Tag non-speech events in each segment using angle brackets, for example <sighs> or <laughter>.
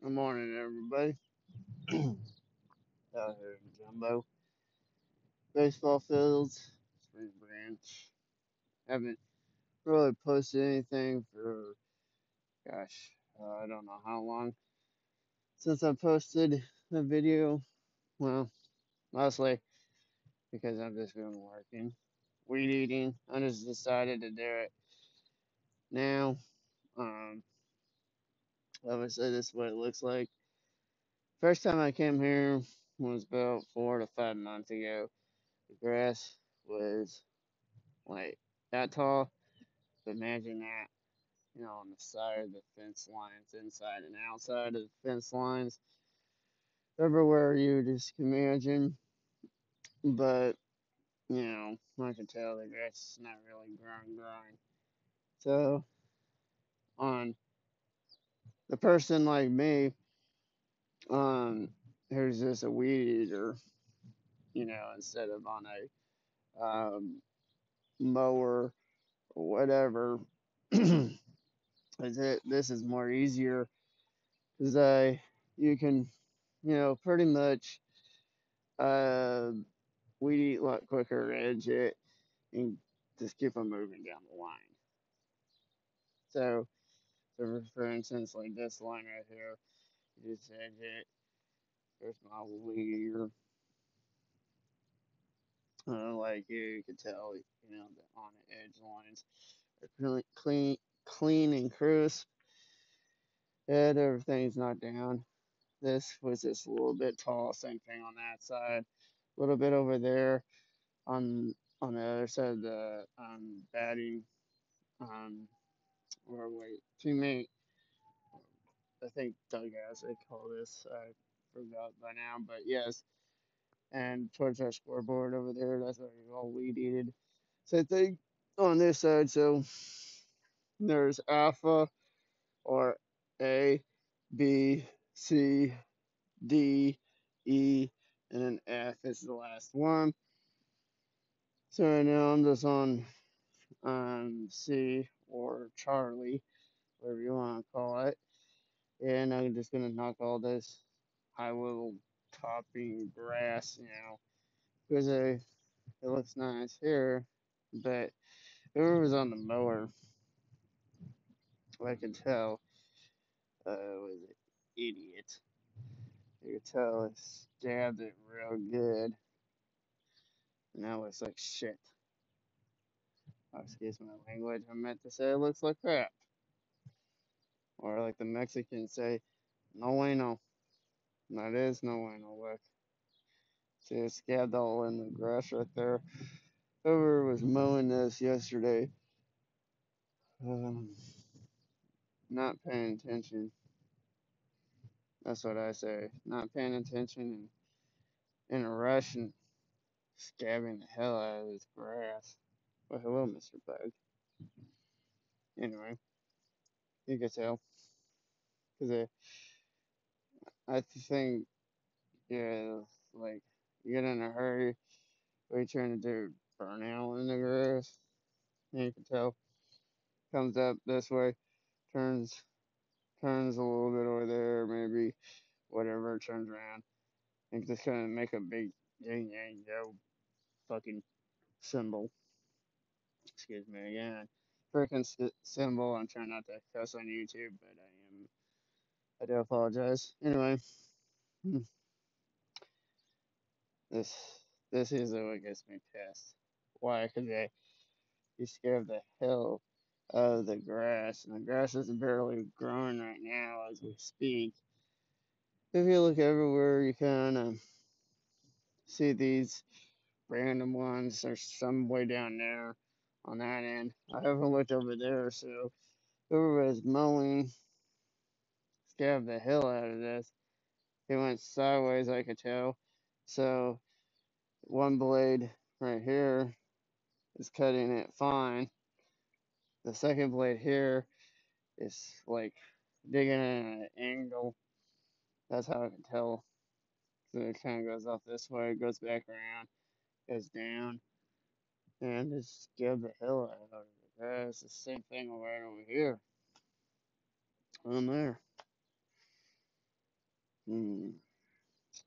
Good morning, everybody. Out here in Jumbo. Baseball fields, Spring Branch. Haven't really posted anything for, gosh, uh, I don't know how long since I posted a video. Well, mostly because I've just been working. Weed eating. I just decided to do it now. Um, obviously, this is what it looks like. First time I came here was about four to five months ago. The grass was like that tall. Imagine that, you know, on the side of the fence lines, inside and outside of the fence lines, everywhere you just can imagine. But, you know, I can tell the grass is not really growing, growing. So, on the person like me, um, who's just a weed eater, you know, instead of on a um, mower or whatever, <clears throat> is it, this is more easier because I, you can, you know, pretty much uh, weed eat a lot quicker, edge it, and just keep them moving down the line. So, so for instance, like this line right here, you just edge it. There's my weir. Uh, like here, you can tell, you know, the on the edge lines are clean, clean, clean and crisp, and everything's not down. This was just a little bit tall. Same thing on that side. A little bit over there on on the other side of the um, batting um, or wait, teammate. I think dugouts they call this. I forgot by now, but yes. And towards our scoreboard over there, that's all weed eated. So I think on this side, so there's alpha or A, B, C, D, E, and then F is the last one. So right now I'm just on um, C or Charlie, whatever you want to call it. And I'm just going to knock all this high level topping grass, you know, because it, it looks nice here. But whoever was on the mower, I can tell, uh, was an idiot. You could tell it stabbed it real good. Now looks like shit. Excuse my language. I meant to say it looks like crap. Or like the Mexicans say, no way bueno. That is no bueno. Look. See, it scabbed all in the grass right there. Whoever was mowing this yesterday, um, not paying attention. That's what I say. Not paying attention and in a rush and scabbing the hell out of this grass. Well, hello, Mr. Bug. Anyway, you can tell. Because I, I think, yeah, like, you get in a hurry, what are you trying to do? Burn out in the grass? And you can tell. Comes up this way, turns, turns a little bit over there, maybe, whatever, turns around, and just kind of make a big yin yang yo fucking symbol. Excuse me again. Freaking symbol. I'm trying not to cuss on YouTube, but I am. I do apologize. Anyway, hmm, this this is what gets me pissed. Why? Because they you scared of the hell of the grass, and the grass is barely growing right now as we speak. If you look everywhere, you kind of see these random ones. There's some way down there on that end. I haven't looked over there, so whoever was mowing scared the hell out of this. It went sideways, I could tell. So one blade right here is cutting it fine. The second blade here is like digging in at an angle. That's how I can tell. So it kind of goes off this way, goes back around, goes down, and just scared the hell out of it. It's the same thing right over here. On there. Hmm.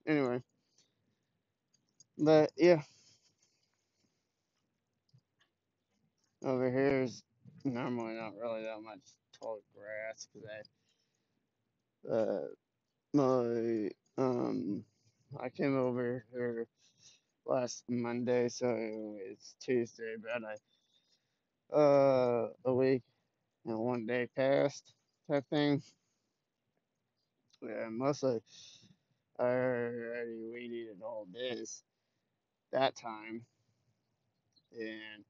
Anyway, but yeah, over here is normally not really that much tall grass because I, uh, my, um, I came over here last Monday, so it's Tuesday, but I, uh, a week and one day passed type thing. Yeah, mostly I already weeded all this that time, and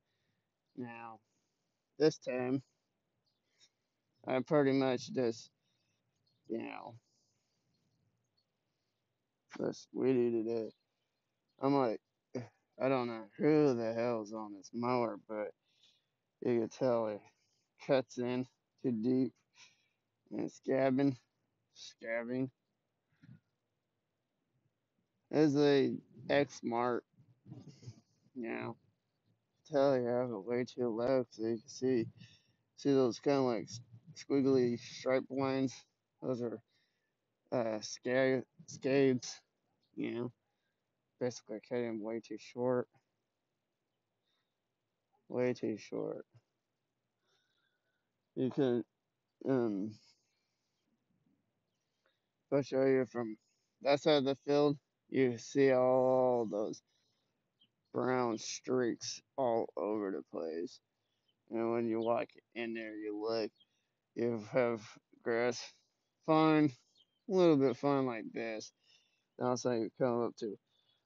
now this time I pretty much just, you know, just weeded it. I'm like, <sighs> I don't know who the hell's on this mower, but you can tell it cuts in too deep and scabbing, scabbing. It's a X mark. know, tell you I have it way too low so you can see, see those kind of like squiggly stripe lines. Those are uh, scab, scabs, you know, basically cutting them way too short, way too short. You can, um, if I show you from that side of the field, you see all those brown streaks all over the place. And when you walk in there, you look, you have grass fine, a little bit fine like this. Now it's like come up to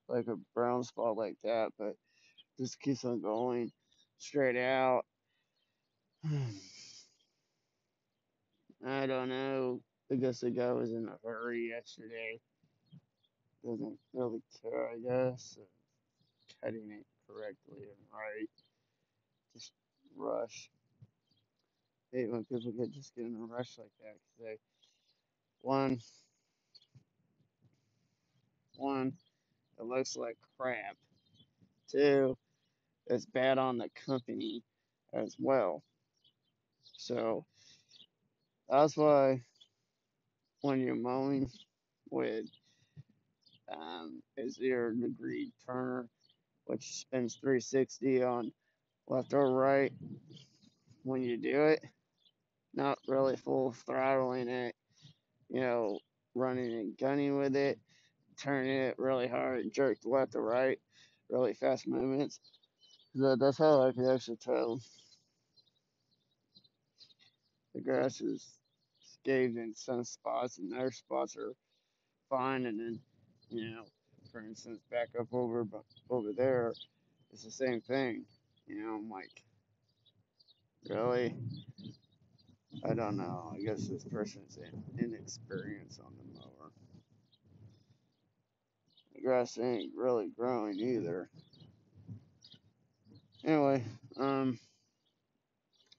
like a brown spot like that, but just keeps on going straight out. <sighs> I don't know. I guess the guy was in a hurry yesterday. Doesn't really care, I guess. Cutting it correctly and right. Just rush. hate when people get just get in a rush like that. Cause they one one it looks like crap. Two, it's bad on the company as well. So that's why when you're mowing with um, a zero degree turner, which spins 360 on left or right, when you do it, not really full throttling it, you know, running and gunning with it, turning it really hard, and jerk left or right, really fast movements. That, that's how I can actually tell the grass is scathed in some spots and other spots are fine. And then, you know, for instance, back up over over there, it's the same thing. You know, I'm like, really? I don't know. I guess this person's in, inexperienced on the mower. Grass ain't really growing either. Anyway, um,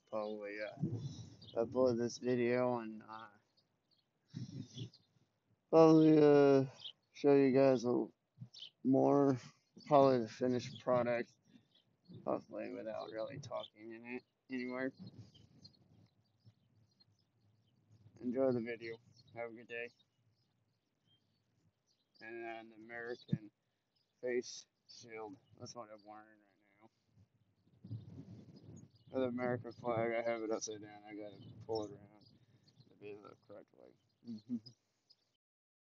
probably uh, upload this video and uh, probably uh, show you guys a more, probably the finished product, hopefully without really talking in it anywhere. Enjoy the video. Have a good day. And an American face shield. That's what I'm wearing right now. The American flag, I have it upside down. I gotta pull it around to be the correct way. <laughs>